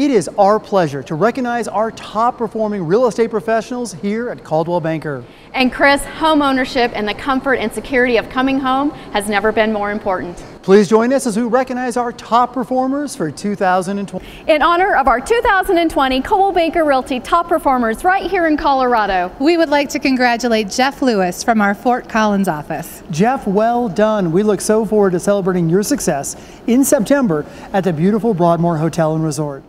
It is our pleasure to recognize our top performing real estate professionals here at Coldwell Banker. And Chris, home ownership and the comfort and security of coming home has never been more important. Please join us as we recognize our top performers for 2020. In honor of our 2020 Coldwell Banker Realty top performers right here in Colorado, we would like to congratulate Jeff Lewis from our Fort Collins office. Jeff, well done. We look so forward to celebrating your success in September at the beautiful Broadmoor Hotel and Resort.